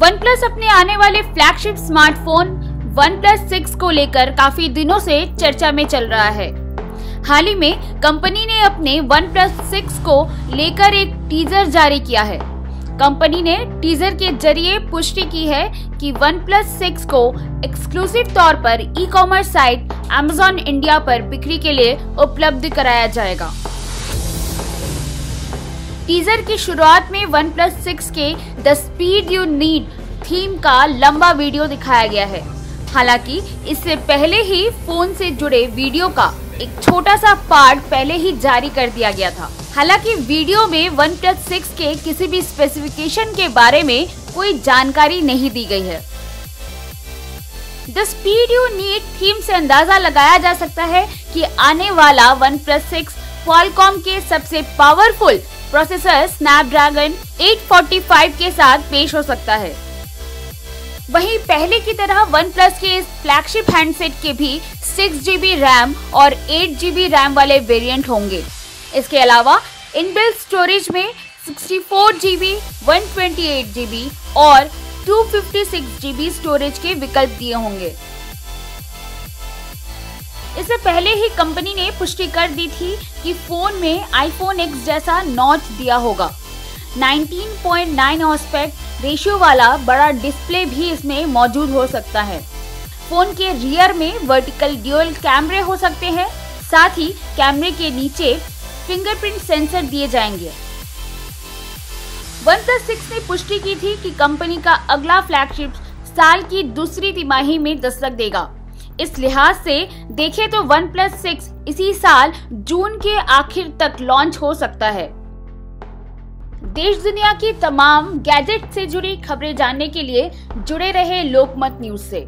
One plus अपने आने वाले flagship smartphone OnePlus six को लेकर काफ़ी दिनों से चर्चा में चल रहा है। हाल ही में कंपनी ने अपने वन प्लस सिक्स को लेकर एक टीजर जारी किया है। कंपनी ने टीजर के ज़रिए पुष्टि की है कि वन प्लस सिक्स को एक्सक्लूसिव तौर पर e commerce site Amazon India पर बिक्री के लिए उपलब्ध कराया जाएगा। टीजर की शुरुआत में वन प्लस सिक्स के the speed you need theme का लंबा वीडियो दिखाया गया है। हालाँकि, इससे पहले ही फ़ोन से जुड़े वीडियो का एक छोटा सा पार्ट पहले ही जारी कर दिया गया था। हालाँकि वीडियो में वन प्लस सिक्स के किसी भी स्पेसिफिकेशन के बारे में कोई जानकारी नहीं दी गई है। The speed you need theme से अंदाज़ा लगाया जा सकता है कि आने वाला वन प्लस सिक्स क्वालकॉम के सबसे पावरफुल प्रोसेसर स्नैपड्रैगन 845 के साथ पेश हो सकता है। वहीं पहले की तरह वन प्लस के इस फ्लैगशिप हैंडसेट के भी सिक्स जीबी रैम और एट जीबी रैम वाले वेरिएंट होंगे। इसके अलावा इनबिल्ट स्टोरेज में 64 जीबी 128 जीबी और 256 जीबी स्टोरेज के विकल्प दिए होंगे। इससे पहले ही कंपनी ने पुष्टि कर दी थी कि फ़ोन में आईफोन एक्स जैसा नॉच दिया होगा। 19.9 ऑस्पेक्ट रेशियो वाला बड़ा डिस्प्ले भी इसमें मौजूद हो सकता है। फ़ोन के रियर में वर्टिकल ड्यूअल कैमरे हो सकते हैं, साथ ही कैमरे के नीचे फिंगरप्रिंट सेंसर दिए जाएँगे। वन प्लस सिक्स ने पुष्टि की थी कि कंपनी का अगला फ्लैगशिप साल की दूसरी तिमाही में दस्तक देगा। इस लिहाज से देखें तो वन प्लस सिक्स इसी साल जून के आखिर तक लॉन्च हो सकता है। देश दुनिया की तमाम गैजेट से जुड़ी खबरें जानने के लिए जुड़े रहे लोकमत न्यूज़ से।